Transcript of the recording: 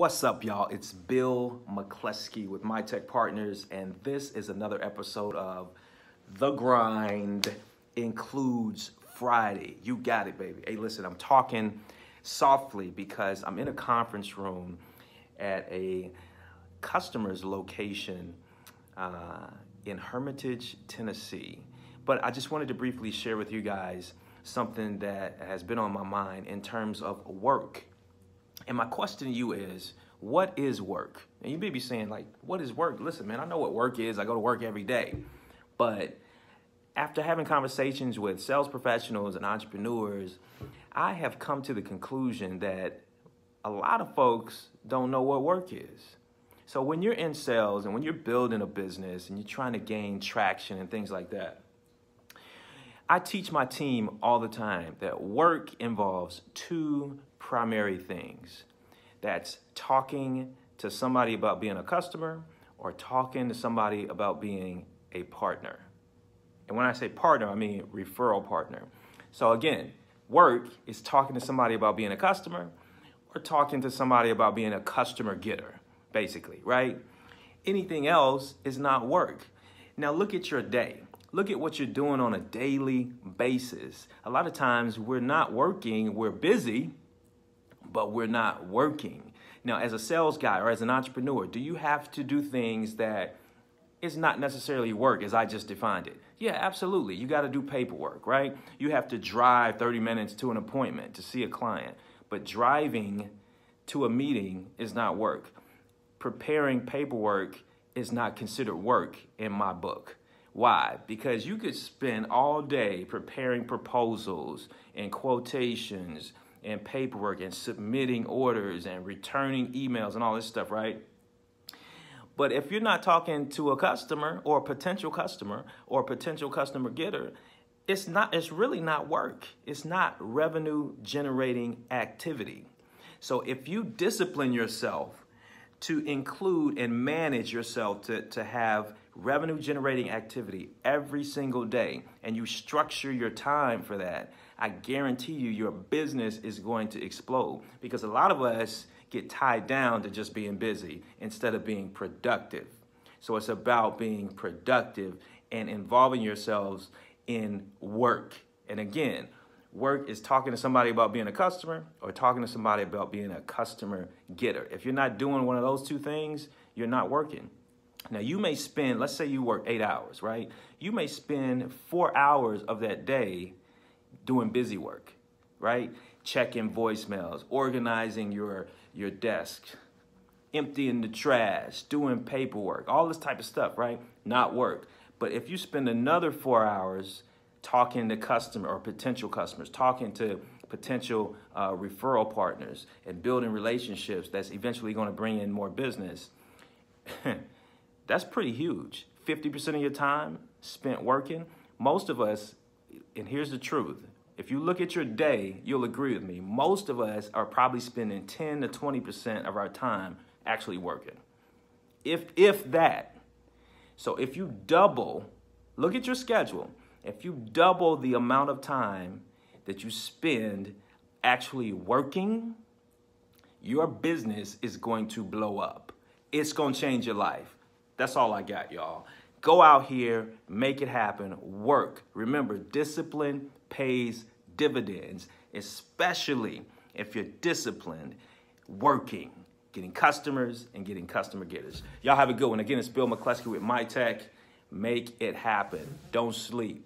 What's up, y'all? It's Bill McCleskey with Mitech Partners, and this is another episode of The Grind Includes Friday. You got it, baby. Hey, listen, I'm talking softly because I'm in a conference room at a customer's location uh, in Hermitage, Tennessee. But I just wanted to briefly share with you guys something that has been on my mind in terms of work and my question to you is, what is work? And you may be saying, like, what is work? Listen, man, I know what work is. I go to work every day. But after having conversations with sales professionals and entrepreneurs, I have come to the conclusion that a lot of folks don't know what work is. So when you're in sales and when you're building a business and you're trying to gain traction and things like that, I teach my team all the time that work involves two primary things. That's talking to somebody about being a customer or talking to somebody about being a partner. And when I say partner, I mean referral partner. So again, work is talking to somebody about being a customer or talking to somebody about being a customer getter, basically, right? Anything else is not work. Now look at your day look at what you're doing on a daily basis. A lot of times we're not working, we're busy, but we're not working. Now, as a sales guy or as an entrepreneur, do you have to do things that is not necessarily work as I just defined it? Yeah, absolutely. You got to do paperwork, right? You have to drive 30 minutes to an appointment to see a client, but driving to a meeting is not work. Preparing paperwork is not considered work in my book. Why? Because you could spend all day preparing proposals and quotations and paperwork and submitting orders and returning emails and all this stuff, right? But if you're not talking to a customer or a potential customer or a potential customer getter, it's not it's really not work. It's not revenue generating activity. So if you discipline yourself to include and manage yourself to, to have revenue generating activity every single day and you structure your time for that, I guarantee you your business is going to explode because a lot of us get tied down to just being busy instead of being productive. So it's about being productive and involving yourselves in work. And again, work is talking to somebody about being a customer or talking to somebody about being a customer getter. If you're not doing one of those two things, you're not working. Now, you may spend, let's say you work eight hours, right? You may spend four hours of that day doing busy work, right? Checking voicemails, organizing your, your desk, emptying the trash, doing paperwork, all this type of stuff, right? Not work. But if you spend another four hours talking to customer or potential customers, talking to potential uh, referral partners and building relationships that's eventually going to bring in more business, that's pretty huge. 50% of your time spent working. Most of us, and here's the truth if you look at your day, you'll agree with me. Most of us are probably spending 10 to 20% of our time actually working. If, if that. So if you double, look at your schedule if you double the amount of time that you spend actually working, your business is going to blow up. It's going to change your life. That's all I got, y'all. Go out here, make it happen, work. Remember, discipline pays dividends, especially if you're disciplined working, getting customers and getting customer getters. Y'all have a good one. Again, it's Bill McCleskey with Mitech. Make it happen. Don't sleep.